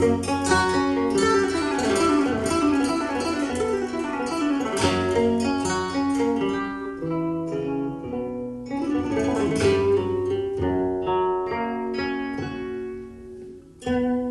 thank mm -hmm. you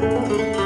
Música